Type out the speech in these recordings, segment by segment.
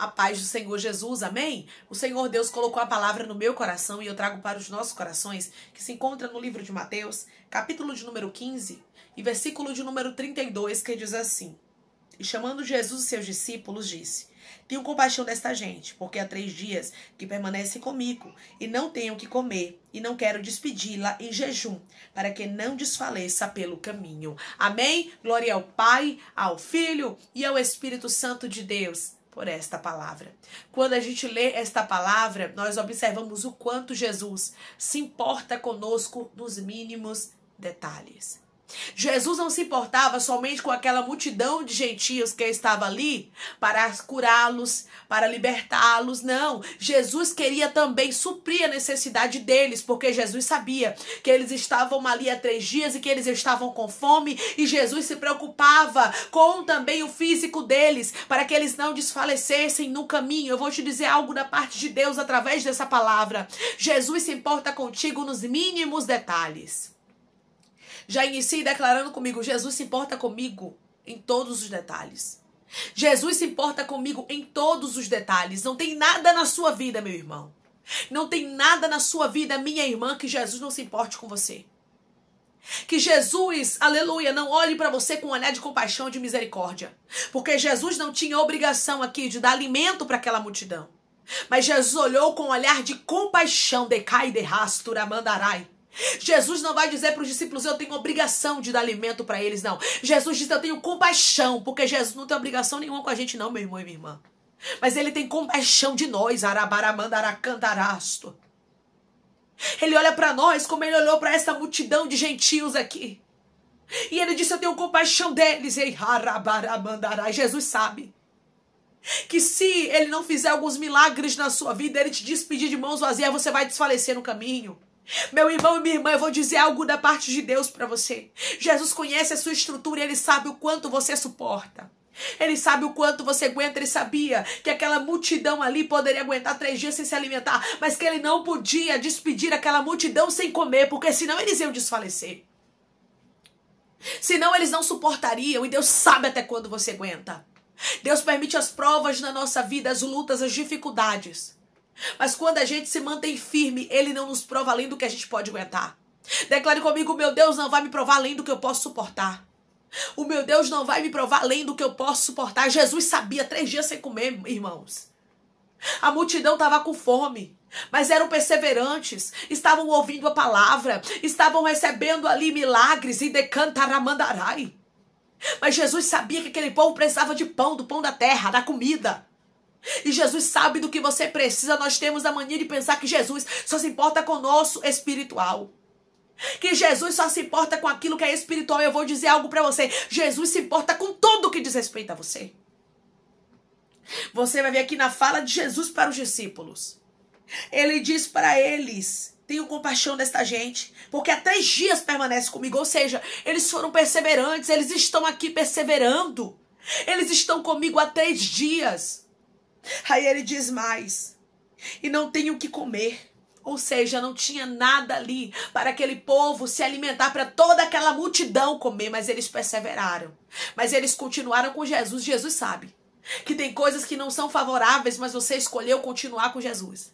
A paz do Senhor Jesus, amém? O Senhor Deus colocou a palavra no meu coração e eu trago para os nossos corações, que se encontra no livro de Mateus, capítulo de número 15 e versículo de número 32, que diz assim: E chamando Jesus e seus discípulos, disse: Tenho compaixão desta gente, porque há três dias que permanece comigo e não tenho que comer, e não quero despedi-la em jejum, para que não desfaleça pelo caminho. Amém? Glória ao Pai, ao Filho e ao Espírito Santo de Deus por esta palavra. Quando a gente lê esta palavra, nós observamos o quanto Jesus se importa conosco nos mínimos detalhes. Jesus não se importava somente com aquela multidão de gentios que estava ali para curá-los, para libertá-los, não. Jesus queria também suprir a necessidade deles, porque Jesus sabia que eles estavam ali há três dias e que eles estavam com fome, e Jesus se preocupava com também o físico deles, para que eles não desfalecessem no caminho. Eu vou te dizer algo da parte de Deus através dessa palavra. Jesus se importa contigo nos mínimos detalhes. Já inicie declarando comigo: Jesus se importa comigo em todos os detalhes. Jesus se importa comigo em todos os detalhes. Não tem nada na sua vida, meu irmão. Não tem nada na sua vida, minha irmã, que Jesus não se importe com você. Que Jesus, aleluia, não olhe para você com um olhar de compaixão e de misericórdia. Porque Jesus não tinha obrigação aqui de dar alimento para aquela multidão. Mas Jesus olhou com um olhar de compaixão, decai de rastura mandarai. Jesus não vai dizer para os discípulos: Eu tenho obrigação de dar alimento para eles, não. Jesus diz: Eu tenho compaixão, porque Jesus não tem obrigação nenhuma com a gente, não, meu irmão e minha irmã. Mas ele tem compaixão de nós, arabaramandaracandaраsto. Ele olha para nós como ele olhou para essa multidão de gentios aqui. E ele disse: Eu tenho compaixão deles. E Jesus sabe que se ele não fizer alguns milagres na sua vida, ele te despedir de mãos vazias, você vai desfalecer no caminho. Meu irmão e minha irmã, eu vou dizer algo da parte de Deus para você. Jesus conhece a sua estrutura e ele sabe o quanto você suporta. Ele sabe o quanto você aguenta. Ele sabia que aquela multidão ali poderia aguentar três dias sem se alimentar, mas que ele não podia despedir aquela multidão sem comer, porque senão eles iam desfalecer. Senão eles não suportariam, e Deus sabe até quando você aguenta. Deus permite as provas na nossa vida, as lutas, as dificuldades. Mas quando a gente se mantém firme, ele não nos prova além do que a gente pode aguentar. Declare comigo: meu Deus não vai me provar além do que eu posso suportar. O meu Deus não vai me provar além do que eu posso suportar. Jesus sabia três dias sem comer, irmãos. A multidão estava com fome, mas eram perseverantes, estavam ouvindo a palavra, estavam recebendo ali milagres e decantaramandarai. Mas Jesus sabia que aquele povo precisava de pão, do pão da terra, da comida. E Jesus sabe do que você precisa. Nós temos a mania de pensar que Jesus só se importa com o nosso espiritual. Que Jesus só se importa com aquilo que é espiritual. Eu vou dizer algo para você. Jesus se importa com tudo que diz respeito a você. Você vai ver aqui na fala de Jesus para os discípulos. Ele diz para eles: Tenho compaixão desta gente, porque há três dias permanece comigo. Ou seja, eles foram perseverantes, eles estão aqui perseverando. Eles estão comigo há três dias. Aí ele diz mais: e não tenho o que comer. Ou seja, não tinha nada ali para aquele povo se alimentar, para toda aquela multidão comer, mas eles perseveraram. Mas eles continuaram com Jesus. Jesus sabe que tem coisas que não são favoráveis, mas você escolheu continuar com Jesus.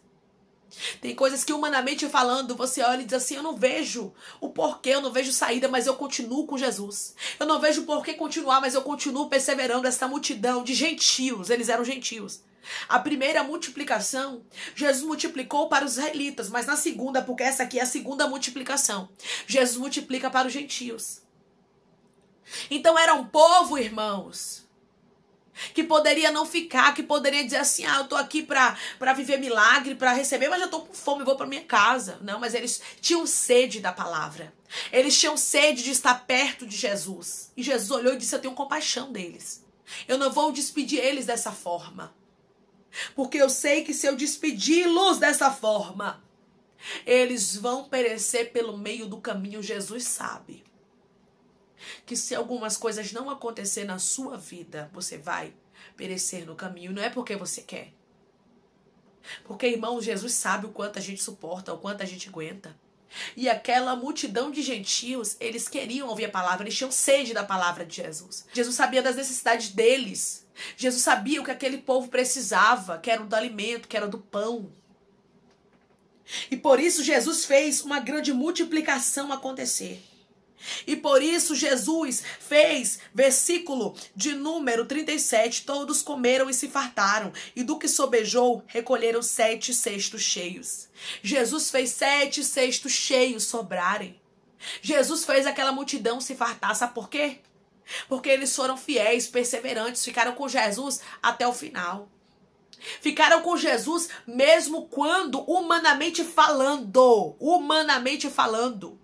Tem coisas que, humanamente falando, você olha e diz assim: Eu não vejo o porquê, eu não vejo saída, mas eu continuo com Jesus. Eu não vejo o porquê continuar, mas eu continuo perseverando. Essa multidão de gentios, eles eram gentios, a primeira multiplicação, Jesus multiplicou para os israelitas, mas na segunda, porque essa aqui é a segunda multiplicação, Jesus multiplica para os gentios. Então era um povo, irmãos, que poderia não ficar, que poderia dizer assim: ah, eu tô aqui para viver milagre, para receber, mas já tô com fome, vou para minha casa. Não, mas eles tinham sede da palavra. Eles tinham sede de estar perto de Jesus. E Jesus olhou e disse: Eu tenho compaixão deles. Eu não vou despedir eles dessa forma. Porque eu sei que se eu despedi-los dessa forma, eles vão perecer pelo meio do caminho. Jesus sabe que se algumas coisas não acontecer na sua vida, você vai perecer no caminho. Não é porque você quer. Porque, irmão, Jesus sabe o quanto a gente suporta, o quanto a gente aguenta. E aquela multidão de gentios, eles queriam ouvir a palavra, eles tinham sede da palavra de Jesus. Jesus sabia das necessidades deles. Jesus sabia o que aquele povo precisava, que era do alimento, que era do pão. E por isso Jesus fez uma grande multiplicação acontecer. E por isso Jesus fez, versículo de número 37, todos comeram e se fartaram, e do que sobejou, recolheram sete cestos cheios. Jesus fez sete cestos cheios sobrarem. Jesus fez aquela multidão se fartar, sabe por quê? Porque eles foram fiéis, perseverantes, ficaram com Jesus até o final. Ficaram com Jesus mesmo quando, humanamente falando, humanamente falando,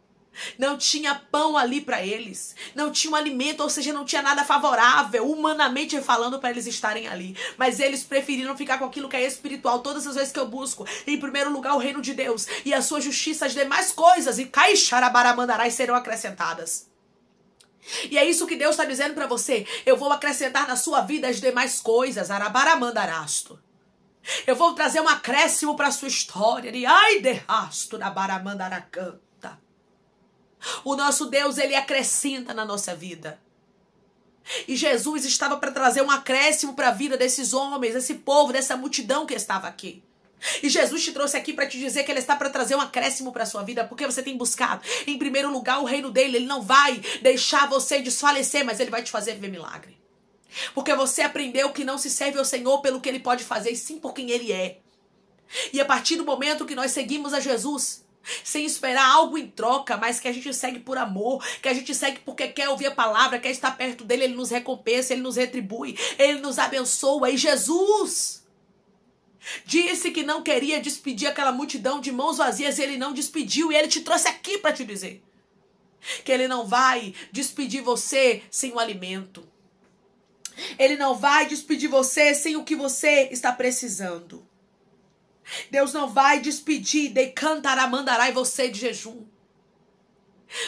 não tinha pão ali para eles, não tinha um alimento, ou seja, não tinha nada favorável, humanamente falando, para eles estarem ali. Mas eles preferiram ficar com aquilo que é espiritual. Todas as vezes que eu busco, em primeiro lugar, o reino de Deus e a sua justiça, as demais coisas, e caixarabaramandarás serão acrescentadas. E é isso que Deus está dizendo para você. Eu vou acrescentar na sua vida as demais coisas. Arabaramandarasto. Eu vou trazer um acréscimo para sua história. E ai de rasto na baramandaracanta. O nosso Deus, ele acrescenta na nossa vida. E Jesus estava para trazer um acréscimo para a vida desses homens, desse povo, dessa multidão que estava aqui. E Jesus te trouxe aqui para te dizer que Ele está para trazer um acréscimo para sua vida, porque você tem buscado, em primeiro lugar, o reino dele. Ele não vai deixar você desfalecer, mas Ele vai te fazer ver milagre. Porque você aprendeu que não se serve ao Senhor pelo que Ele pode fazer, e sim por quem Ele é. E a partir do momento que nós seguimos a Jesus, sem esperar algo em troca, mas que a gente segue por amor, que a gente segue porque quer ouvir a palavra, quer estar perto dele, ele nos recompensa, ele nos retribui, ele nos abençoa. E Jesus Disse que não queria despedir aquela multidão de mãos vazias, e ele não despediu, e ele te trouxe aqui para te dizer que ele não vai despedir você sem o alimento. Ele não vai despedir você sem o que você está precisando. Deus não vai despedir, de cantar, e você de jejum.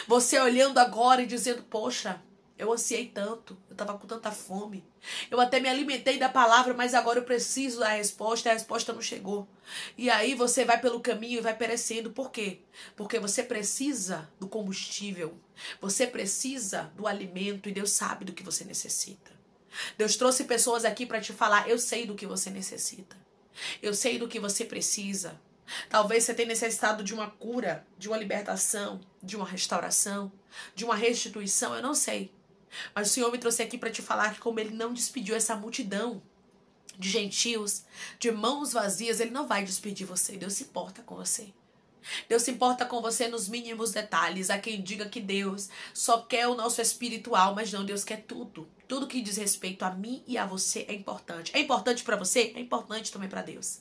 Você olhando agora e dizendo: Poxa, eu ansiei tanto, eu estava com tanta fome. Eu até me alimentei da palavra, mas agora eu preciso da resposta e a resposta não chegou. E aí você vai pelo caminho e vai perecendo. Por quê? Porque você precisa do combustível. Você precisa do alimento e Deus sabe do que você necessita. Deus trouxe pessoas aqui para te falar: eu sei do que você necessita. Eu sei do que você precisa. Talvez você tenha necessitado de uma cura, de uma libertação, de uma restauração, de uma restituição, eu não sei. Mas o Senhor me trouxe aqui para te falar que, como Ele não despediu essa multidão de gentios, de mãos vazias, Ele não vai despedir você. Deus se importa com você. Deus se importa com você nos mínimos detalhes. Há quem diga que Deus só quer o nosso espiritual, mas não, Deus quer tudo. Tudo que diz respeito a mim e a você é importante. É importante para você? É importante também para Deus.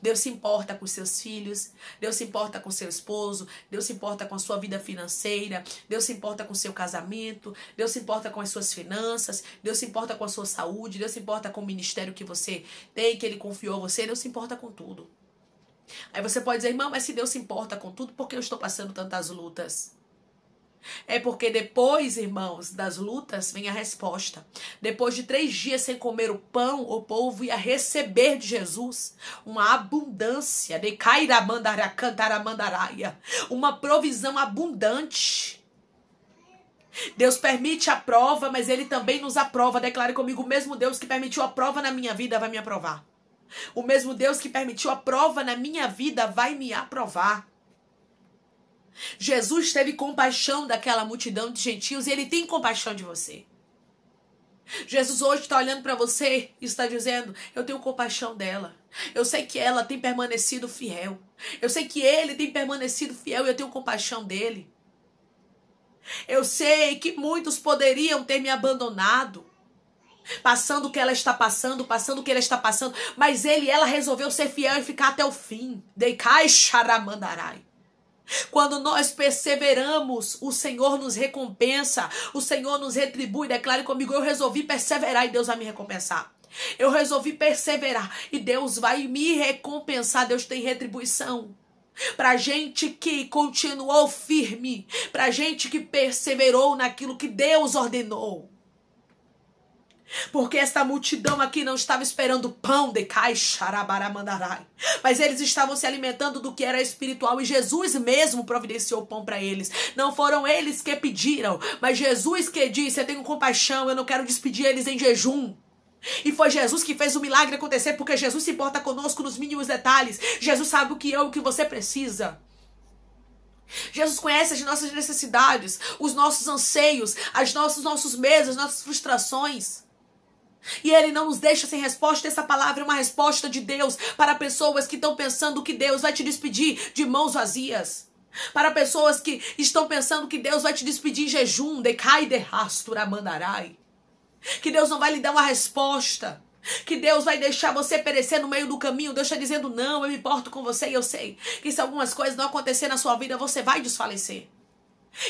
Deus se importa com seus filhos, Deus se importa com seu esposo, Deus se importa com a sua vida financeira, Deus se importa com seu casamento, Deus se importa com as suas finanças, Deus se importa com a sua saúde, Deus se importa com o ministério que você tem, que ele confiou a você, Deus se importa com tudo. Aí você pode dizer, irmão, mas se Deus se importa com tudo, por que eu estou passando tantas lutas? É porque depois, irmãos, das lutas vem a resposta. Depois de três dias sem comer o pão, o povo ia receber de Jesus uma abundância, de uma provisão abundante. Deus permite a prova, mas Ele também nos aprova. Declare comigo: o mesmo Deus que permitiu a prova na minha vida vai me aprovar. O mesmo Deus que permitiu a prova na minha vida vai me aprovar. Jesus teve compaixão daquela multidão de gentios e ele tem compaixão de você. Jesus hoje está olhando para você e está dizendo: Eu tenho compaixão dela. Eu sei que ela tem permanecido fiel. Eu sei que ele tem permanecido fiel e eu tenho compaixão dele. Eu sei que muitos poderiam ter me abandonado, passando o que ela está passando, passando o que ela está passando, mas ele ela resolveu ser fiel e ficar até o fim. Deikai charamandarai. Quando nós perseveramos, o Senhor nos recompensa, o Senhor nos retribui. Declare comigo: eu resolvi perseverar e Deus vai me recompensar. Eu resolvi perseverar e Deus vai me recompensar. Deus tem retribuição. Pra gente que continuou firme, pra gente que perseverou naquilo que Deus ordenou. Porque esta multidão aqui não estava esperando pão de caixarabaramandarai. Mas eles estavam se alimentando do que era espiritual e Jesus mesmo providenciou pão para eles. Não foram eles que pediram, mas Jesus que disse: Eu tenho compaixão, eu não quero despedir eles em jejum. E foi Jesus que fez o milagre acontecer, porque Jesus se importa conosco nos mínimos detalhes. Jesus sabe o que eu, o que você precisa. Jesus conhece as nossas necessidades, os nossos anseios, as nossos nossos medos, as nossas frustrações. E ele não nos deixa sem resposta. Essa palavra é uma resposta de Deus para pessoas que estão pensando que Deus vai te despedir de mãos vazias. Para pessoas que estão pensando que Deus vai te despedir em jejum, decai de rastura mandarai. Que Deus não vai lhe dar uma resposta. Que Deus vai deixar você perecer no meio do caminho. Deus está dizendo: não, eu me importo com você e eu sei que se algumas coisas não acontecer na sua vida, você vai desfalecer.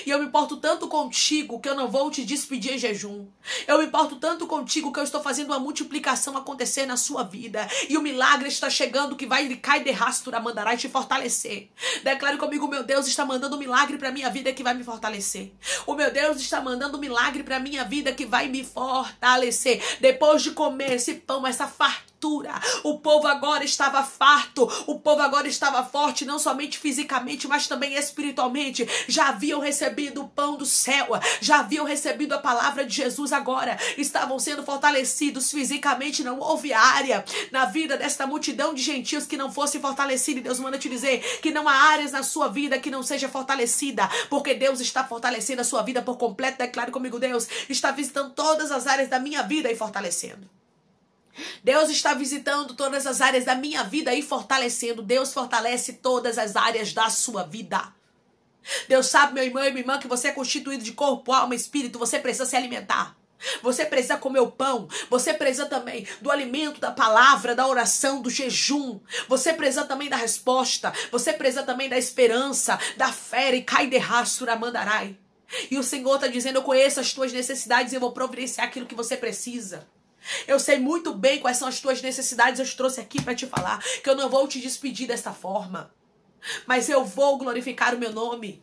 E eu me importo tanto contigo que eu não vou te despedir em jejum. Eu me importo tanto contigo que eu estou fazendo uma multiplicação acontecer na sua vida. E o milagre está chegando que vai cai de rastura, mandará te fortalecer. Declare comigo, meu Deus está mandando um milagre para minha vida que vai me fortalecer. O meu Deus está mandando um milagre para minha vida que vai me fortalecer. Depois de comer esse pão, essa fartura o povo agora estava farto, o povo agora estava forte, não somente fisicamente, mas também espiritualmente. Já haviam recebido o pão do céu, já haviam recebido a palavra de Jesus agora, estavam sendo fortalecidos fisicamente. Não houve área na vida desta multidão de gentios que não fosse fortalecida. E Deus manda te dizer que não há áreas na sua vida que não seja fortalecida, porque Deus está fortalecendo a sua vida por completo. Declare comigo, Deus está visitando todas as áreas da minha vida e fortalecendo. Deus está visitando todas as áreas da minha vida e fortalecendo. Deus fortalece todas as áreas da sua vida. Deus sabe, meu irmão e minha irmã, que você é constituído de corpo, alma e espírito. Você precisa se alimentar. Você precisa comer o pão. Você precisa também do alimento, da palavra, da oração, do jejum. Você precisa também da resposta. Você precisa também da esperança, da fé. E cai de mandarai. E o Senhor está dizendo: Eu conheço as tuas necessidades e eu vou providenciar aquilo que você precisa. Eu sei muito bem quais são as tuas necessidades. Eu te trouxe aqui para te falar que eu não vou te despedir desta forma. Mas eu vou glorificar o meu nome.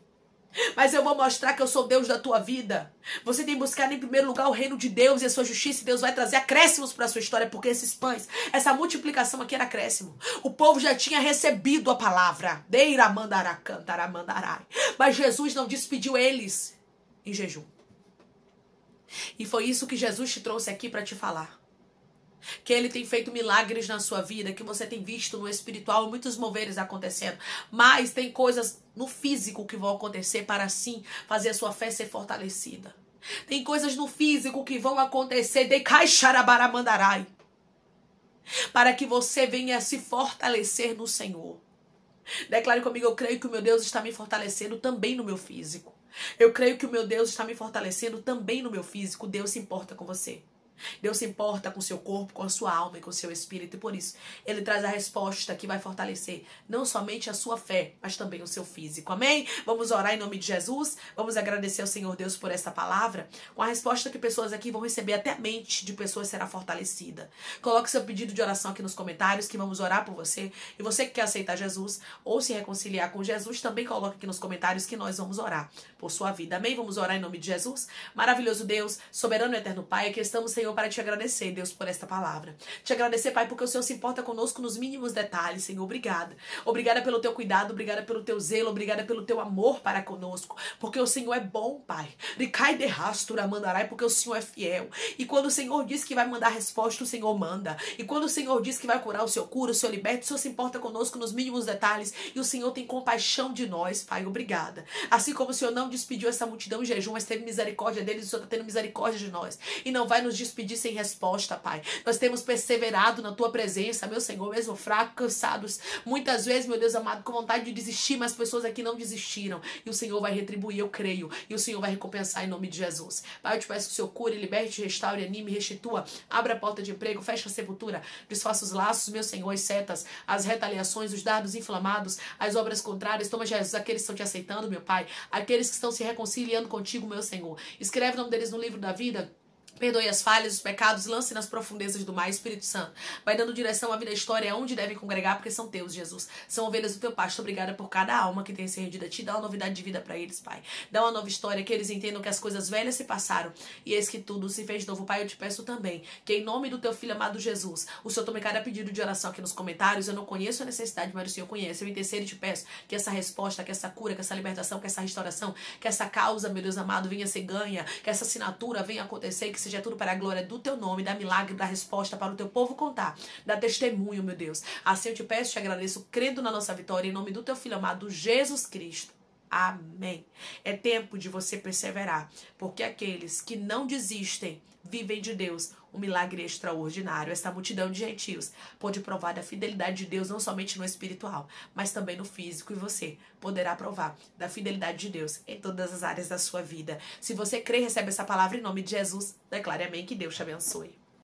Mas eu vou mostrar que eu sou Deus da tua vida. Você tem que buscar em primeiro lugar o reino de Deus e a sua justiça, e Deus vai trazer acréscimos para a sua história, porque esses pães, essa multiplicação aqui era acréscimo. O povo já tinha recebido a palavra. Mas Jesus não despediu eles em jejum. E foi isso que Jesus te trouxe aqui para te falar. Que ele tem feito milagres na sua vida, que você tem visto no espiritual muitos moveres acontecendo, mas tem coisas no físico que vão acontecer para assim fazer a sua fé ser fortalecida. Tem coisas no físico que vão acontecer de caixarabaramandarai. Para que você venha se fortalecer no Senhor. Declare comigo, eu creio que o meu Deus está me fortalecendo também no meu físico. Eu creio que o meu Deus está me fortalecendo também no meu físico. Deus se importa com você. Deus se importa com o seu corpo, com a sua alma e com o seu espírito. E por isso, ele traz a resposta que vai fortalecer não somente a sua fé, mas também o seu físico. Amém? Vamos orar em nome de Jesus. Vamos agradecer ao Senhor Deus por essa palavra. Com a resposta que pessoas aqui vão receber, até a mente de pessoas será fortalecida. Coloque seu pedido de oração aqui nos comentários, que vamos orar por você. E você que quer aceitar Jesus ou se reconciliar com Jesus, também coloque aqui nos comentários que nós vamos orar por sua vida. Amém? Vamos orar em nome de Jesus. Maravilhoso Deus, soberano e eterno Pai, aqui estamos, Senhor Senhor, para te agradecer, Deus, por esta palavra. Te agradecer, Pai, porque o Senhor se importa conosco nos mínimos detalhes, Senhor. Obrigada. Obrigada pelo teu cuidado, obrigada pelo teu zelo, obrigada pelo teu amor para conosco, porque o Senhor é bom, Pai. Ricai de rastura mandarai, porque o Senhor é fiel. E quando o Senhor diz que vai mandar resposta, o Senhor manda. E quando o Senhor diz que vai curar, o Senhor cura, o Senhor liberta, o Senhor se importa conosco nos mínimos detalhes. E o Senhor tem compaixão de nós, Pai. Obrigada. Assim como o Senhor não despediu essa multidão em jejum, mas teve misericórdia deles, o Senhor está tendo misericórdia de nós. E não vai nos despedir pedir sem resposta, Pai. Nós temos perseverado na tua presença, meu Senhor, mesmo fracos, cansados. Muitas vezes, meu Deus amado, com vontade de desistir, mas pessoas aqui não desistiram. E o Senhor vai retribuir, eu creio. E o Senhor vai recompensar em nome de Jesus. Pai, eu te peço que o Senhor cure, liberte, restaure, anime, restitua. Abra a porta de emprego, fecha a sepultura, desfaça os laços, meu Senhor, as setas, as retaliações, os dardos inflamados, as obras contrárias. Toma, Jesus, aqueles que estão te aceitando, meu Pai. Aqueles que estão se reconciliando contigo, meu Senhor. Escreve o nome deles no livro da vida Perdoe as falhas, os pecados, lance nas profundezas do mar, Espírito Santo. Vai dando direção à vida história, onde devem congregar, porque são teus, Jesus. São ovelhas do teu pasto. Obrigada por cada alma que tem se rendido a ti. Dá uma novidade de vida para eles, Pai. Dá uma nova história, que eles entendam que as coisas velhas se passaram e eis que tudo se fez novo. Pai, eu te peço também que, em nome do teu filho amado Jesus, o Senhor tome cada pedido de oração aqui nos comentários. Eu não conheço a necessidade, mas o Senhor conhece. Eu intercero e te peço que essa resposta, que essa cura, que essa libertação, que essa restauração, que essa causa, meu Deus amado, venha ser ganha, que essa assinatura venha acontecer, que se seja tudo para a glória do teu nome, da milagre, da resposta para o teu povo contar, da testemunho, meu Deus. Assim eu te peço, te agradeço, crendo na nossa vitória, em nome do teu filho amado Jesus Cristo. Amém. É tempo de você perseverar, porque aqueles que não desistem vivem de Deus um milagre extraordinário. Esta multidão de gentios pôde provar da fidelidade de Deus não somente no espiritual, mas também no físico. E você poderá provar da fidelidade de Deus em todas as áreas da sua vida. Se você crê, recebe essa palavra em nome de Jesus. Declare amém. Que Deus te abençoe.